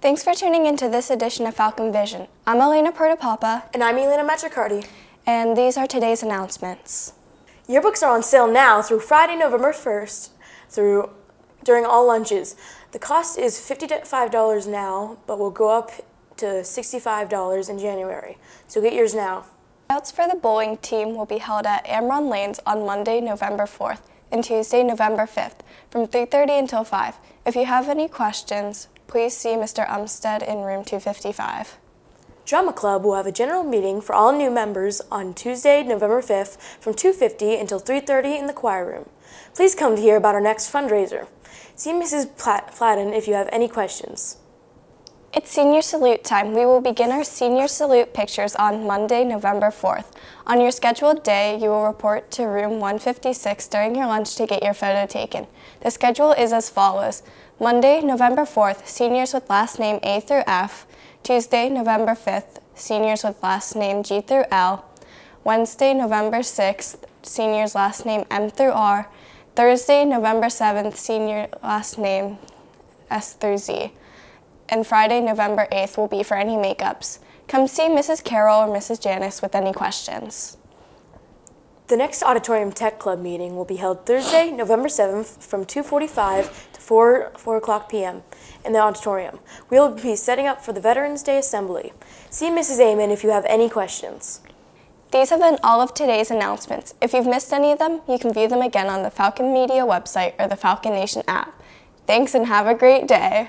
Thanks for tuning into this edition of Falcon Vision. I'm Elena Protopapa. And I'm Elena Metricardi. And these are today's announcements. Yearbooks are on sale now through Friday, November 1st, through during all lunches. The cost is $55 now, but will go up to $65 in January. So get yours now. Tryouts for the bowling team will be held at Amron Lanes on Monday, November 4th and Tuesday, November 5th from 3.30 until 5. If you have any questions, Please see Mr. Umstead in room 255. Drama Club will have a general meeting for all new members on Tuesday, November 5th from 2.50 until 3.30 in the choir room. Please come to hear about our next fundraiser. See Mrs. Platten if you have any questions. It's senior salute time. We will begin our senior salute pictures on Monday, November 4th. On your scheduled day, you will report to room 156 during your lunch to get your photo taken. The schedule is as follows. Monday, November 4th, seniors with last name A through F. Tuesday, November 5th, seniors with last name G through L. Wednesday, November 6th, seniors last name M through R. Thursday, November 7th, senior last name S through Z. And Friday, November 8th will be for any makeups. Come see Mrs. Carroll or Mrs. Janice with any questions. The next Auditorium Tech Club meeting will be held Thursday, November 7th from 2.45 to 4, 4 o'clock p.m. in the auditorium. We will be setting up for the Veterans Day Assembly. See Mrs. Amon if you have any questions. These have been all of today's announcements. If you've missed any of them, you can view them again on the Falcon Media website or the Falcon Nation app. Thanks and have a great day.